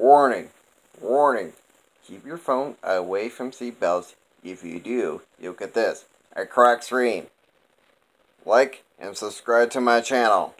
Warning, warning, keep your phone away from seatbelts. If you do, you'll get this, a crack screen. Like and subscribe to my channel.